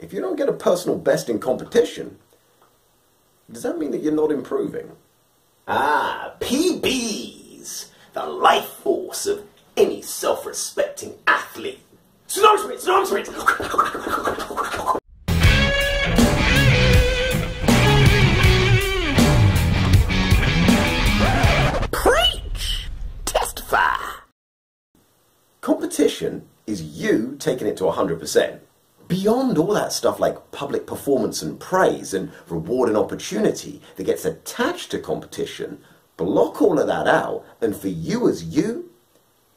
if you don't get a personal best in competition, does that mean that you're not improving? Ah, PBs, the life force of any self-respecting athlete. Sprint, snow sprint. Preach! Testify! Competition is you taking it to 100%. Beyond all that stuff like public performance and praise and reward and opportunity that gets attached to competition, block all of that out, and for you as you,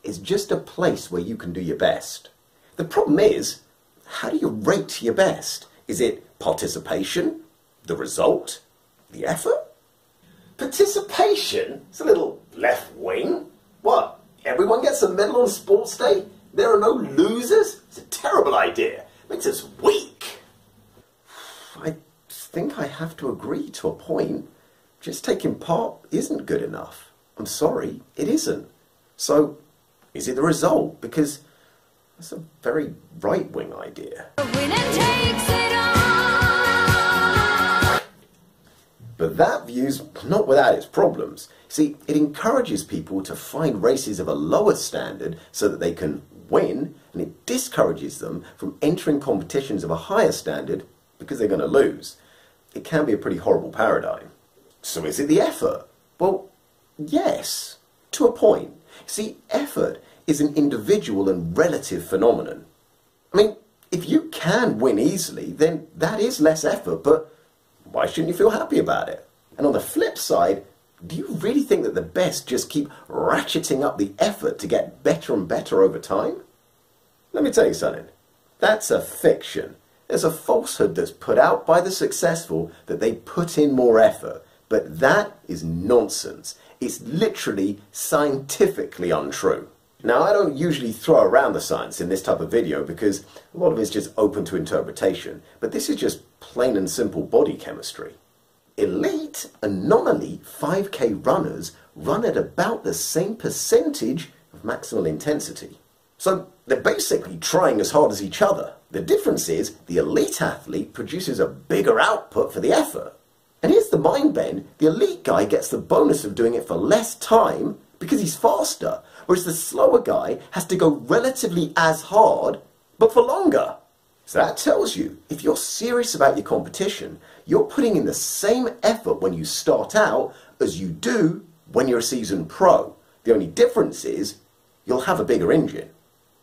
is just a place where you can do your best. The problem is, how do you rate your best? Is it participation? The result? The effort? Participation? It's a little left wing. What? Everyone gets a medal on sports day? There are no losers? It's a terrible idea. Makes us weak. I think I have to agree to a point. Just taking part isn't good enough. I'm sorry, it isn't. So, is it the result? Because that's a very right wing idea. But that view's not without its problems. See, it encourages people to find races of a lower standard so that they can win, and it discourages them from entering competitions of a higher standard because they're going to lose. It can be a pretty horrible paradigm. So is it the effort? Well, yes, to a point. See, effort is an individual and relative phenomenon. I mean, if you can win easily, then that is less effort, but why shouldn't you feel happy about it? And on the flip side, do you really think that the best just keep ratcheting up the effort to get better and better over time? Let me tell you something. That's a fiction. There's a falsehood that's put out by the successful that they put in more effort. But that is nonsense. It's literally scientifically untrue. Now, I don't usually throw around the science in this type of video because a lot of it's just open to interpretation, but this is just plain and simple body chemistry. Elite anomaly 5k runners run at about the same percentage of maximal intensity. So they're basically trying as hard as each other. The difference is the elite athlete produces a bigger output for the effort. And here's the mind bend the elite guy gets the bonus of doing it for less time because he's faster, whereas the slower guy has to go relatively as hard, but for longer. So that tells you, if you're serious about your competition, you're putting in the same effort when you start out as you do when you're a seasoned pro. The only difference is you'll have a bigger engine.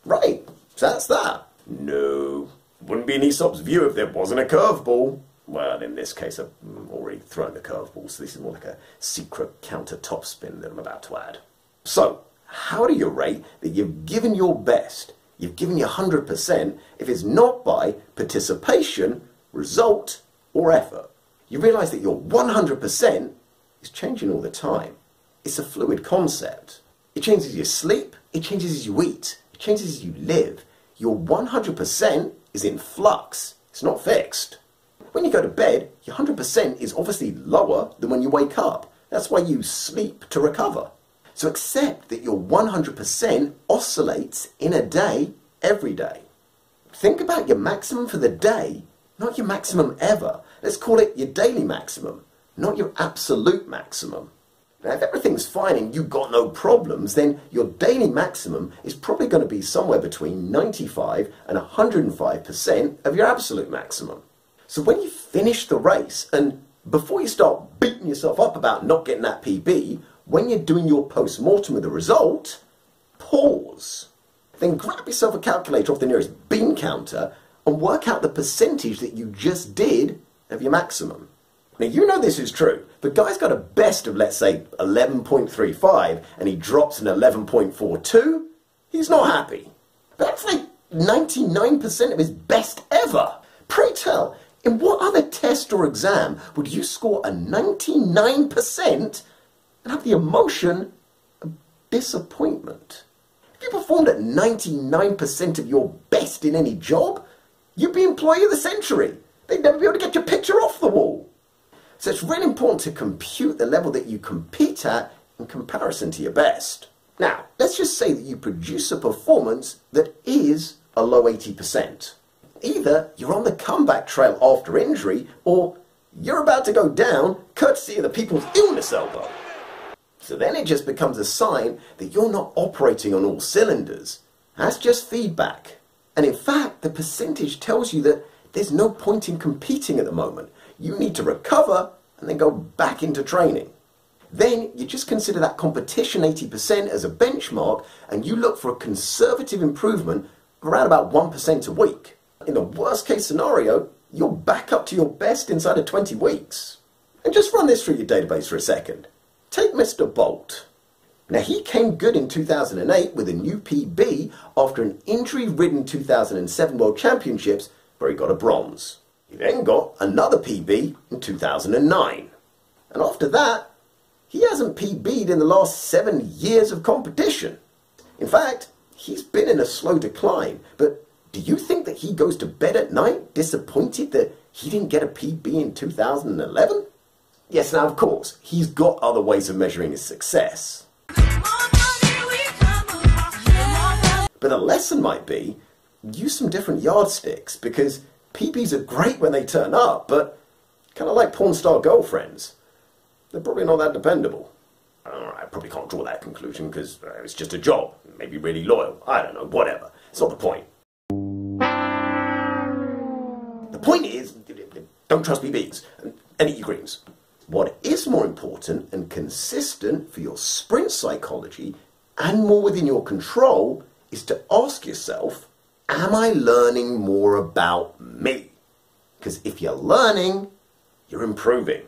Right, so that's that. No, wouldn't be an Essop's view if there wasn't a curveball. Well, in this case, I've already thrown the curveball, so this is more like a secret counter top spin that I'm about to add. So, how do you rate that you've given your best, you've given your 100% if it's not by participation, result, or effort? You realize that your 100% is changing all the time. It's a fluid concept. It changes as you sleep, it changes as you eat, it changes as you live. Your 100% is in flux, it's not fixed. When you go to bed, your 100% is obviously lower than when you wake up. That's why you sleep to recover. So accept that your 100% oscillates in a day, every day. Think about your maximum for the day, not your maximum ever. Let's call it your daily maximum, not your absolute maximum. Now, if everything's fine and you've got no problems, then your daily maximum is probably going to be somewhere between 95 and 105% of your absolute maximum. So when you finish the race and before you start beating yourself up about not getting that PB, when you're doing your post-mortem of the result, pause. Then grab yourself a calculator off the nearest bean counter and work out the percentage that you just did of your maximum. Now you know this is true. The guy's got a best of let's say 11.35 and he drops an 11.42, he's not happy. That's like 99% of his best ever. Pray tell, in what other test or exam would you score a 99% and have the emotion of disappointment? If you performed at 99% of your best in any job, you'd be employee of the century. They'd never be able to get your picture off the wall. So it's really important to compute the level that you compete at in comparison to your best. Now, let's just say that you produce a performance that is a low 80%. Either you're on the comeback trail after injury, or you're about to go down courtesy of the people's illness elbow. So then it just becomes a sign that you're not operating on all cylinders. That's just feedback. And in fact, the percentage tells you that there's no point in competing at the moment. You need to recover and then go back into training. Then you just consider that competition 80% as a benchmark and you look for a conservative improvement around about 1% a week. In the worst case scenario, you're back up to your best inside of 20 weeks. And just run this through your database for a second. Take Mr. Bolt. Now he came good in 2008 with a new PB after an injury-ridden 2007 World Championships where he got a bronze. He then got another PB in 2009. And after that, he hasn't PB'd in the last seven years of competition. In fact, he's been in a slow decline, but do you think that he goes to bed at night disappointed that he didn't get a PB in 2011? Yes, now of course, he's got other ways of measuring his success. But the lesson might be, use some different yardsticks, because PBs are great when they turn up, but kind of like porn star girlfriends. They're probably not that dependable. I probably can't draw that conclusion because uh, it's just a job. Maybe really loyal. I don't know, whatever. It's not the point. The point is, don't trust PBs and eat your greens. What is more important and consistent for your sprint psychology and more within your control is to ask yourself, am I learning more about me? Because if you're learning, you're improving.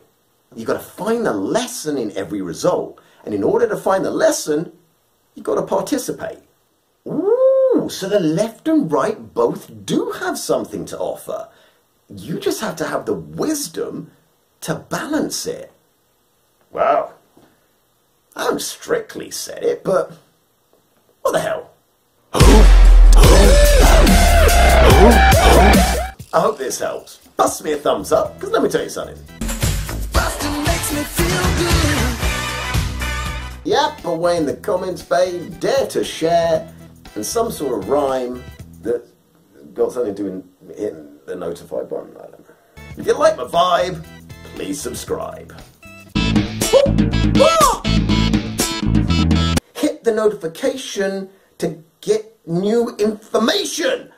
You've got to find the lesson in every result. And in order to find the lesson, you've got to participate. Ooh, so the left and right both do have something to offer. You just have to have the wisdom to balance it. Well, I haven't strictly said it, but what the hell? I hope this helps. Bust me a thumbs up, because let me tell you something. Yap away in the comments, babe. Dare to share, and some sort of rhyme that got something to do with hitting the notify button. I don't know. If you like my vibe, please subscribe. Hit the notification to get new information.